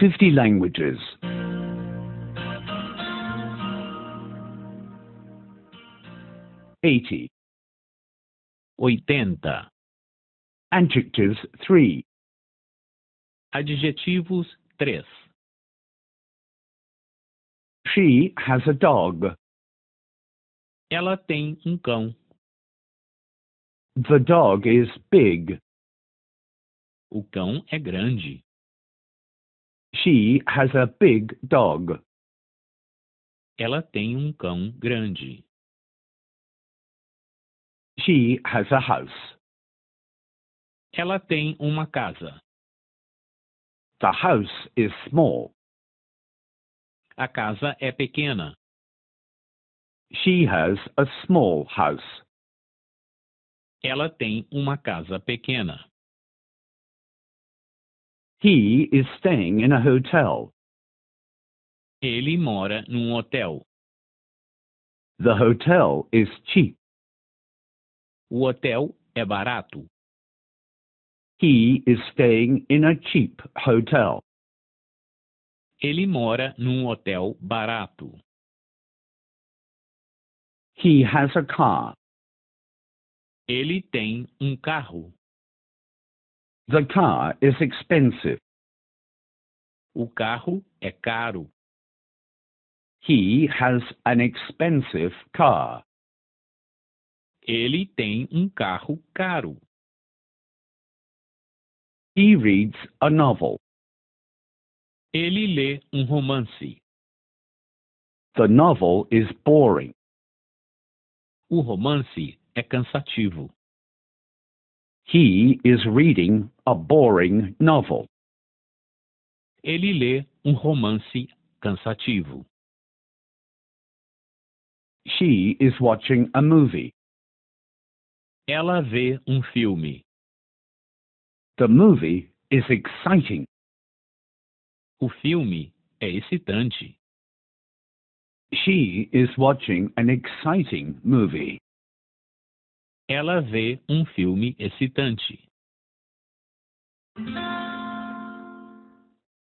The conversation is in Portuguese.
50 languages. 80. oitenta. Adjectives 3. Adjetivos três. She has a dog. Ela tem um cão. The dog is big. O cão é grande. She has a big dog. Ela tem um cão grande. She has a house. Ela tem uma casa. The house is small. A casa é pequena. She has a small house. Ela tem uma casa pequena. He is staying in a hotel. Ele mora num hotel. The hotel is cheap. O hotel é barato. He is staying in a cheap hotel. Ele mora num hotel barato. He has a car. Ele tem um carro. The car is expensive. O carro é caro. He has an expensive car. Ele tem um carro caro. He reads a novel. Ele lê um romance. The novel is boring. O romance é cansativo. He is reading a boring novel. Ele lê um romance cansativo. She is watching a movie. Ela vê um filme. The movie is exciting. O filme é excitante. She is watching an exciting movie. Ela vê um filme excitante.